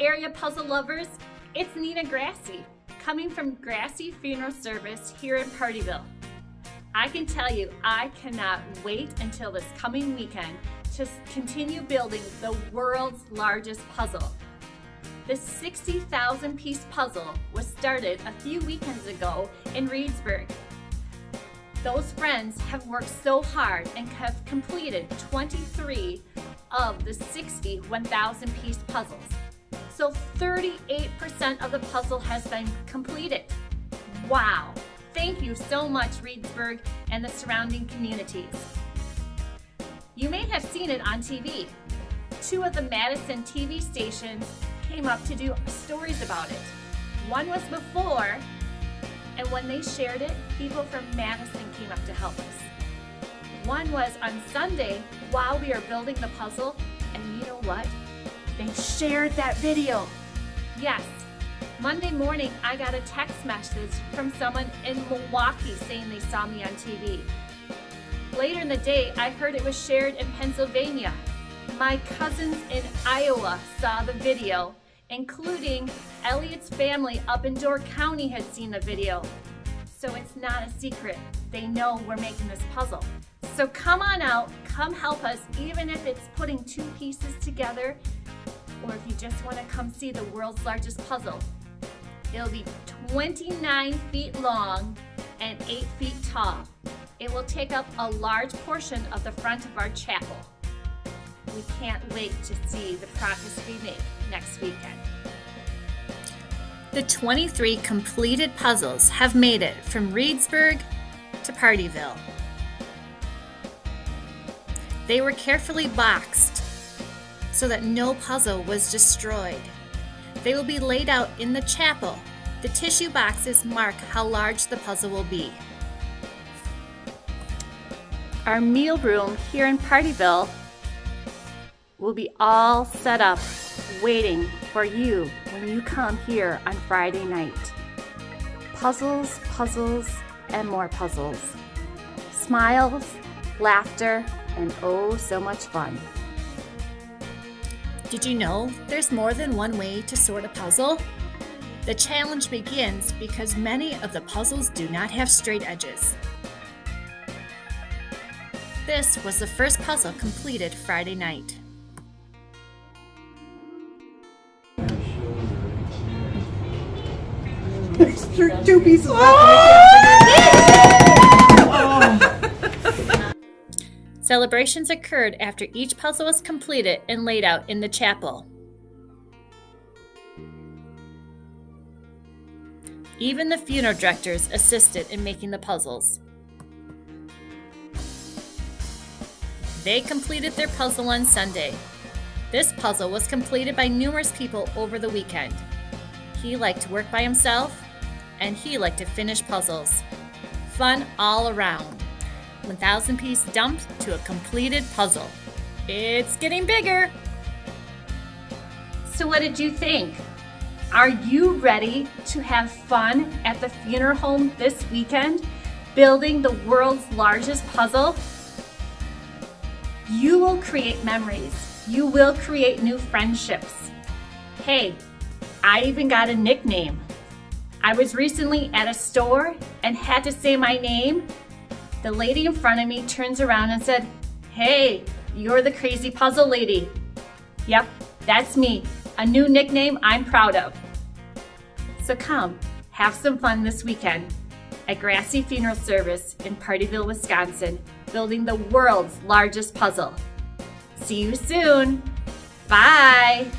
area puzzle lovers, it's Nina Grasse, coming from Grasse Funeral Service here in Pardeeville. I can tell you, I cannot wait until this coming weekend to continue building the world's largest puzzle. This 60,000 piece puzzle was started a few weekends ago in Reedsburg. Those friends have worked so hard and have completed 23 of the 60 1,000 piece puzzles. So 38% of the puzzle has been completed. Wow! Thank you so much, Reedsburg and the surrounding communities. You may have seen it on TV. Two of the Madison TV stations came up to do stories about it. One was before, and when they shared it, people from Madison came up to help us. One was on Sunday while we are building the puzzle, and you know what? They shared that video. Yes, Monday morning I got a text message from someone in Milwaukee saying they saw me on TV. Later in the day, I heard it was shared in Pennsylvania. My cousins in Iowa saw the video, including Elliot's family up in Door County had seen the video. So it's not a secret. They know we're making this puzzle. So come on out, come help us, even if it's putting two pieces together, or if you just want to come see the world's largest puzzle. It'll be 29 feet long and 8 feet tall. It will take up a large portion of the front of our chapel. We can't wait to see the progress we make next weekend. The 23 completed puzzles have made it from Reedsburg to Pardeeville. They were carefully boxed so that no puzzle was destroyed. They will be laid out in the chapel. The tissue boxes mark how large the puzzle will be. Our meal room here in Pardeeville will be all set up waiting for you when you come here on Friday night. Puzzles, puzzles, and more puzzles. Smiles, laughter, and oh so much fun. Did you know there's more than one way to sort a puzzle? The challenge begins because many of the puzzles do not have straight edges. This was the first puzzle completed Friday night. two pieces Celebrations occurred after each puzzle was completed and laid out in the chapel. Even the funeral directors assisted in making the puzzles. They completed their puzzle on Sunday. This puzzle was completed by numerous people over the weekend. He liked to work by himself, and he liked to finish puzzles. Fun all around. 1,000 piece dumped to a completed puzzle. It's getting bigger. So, what did you think? Are you ready to have fun at the funeral home this weekend, building the world's largest puzzle? You will create memories. You will create new friendships. Hey, I even got a nickname. I was recently at a store and had to say my name. The lady in front of me turns around and said, Hey, you're the crazy puzzle lady. Yep, that's me. A new nickname I'm proud of. So come, have some fun this weekend at Grasse Funeral Service in Pardeeville, Wisconsin, building the world's largest puzzle. See you soon. Bye.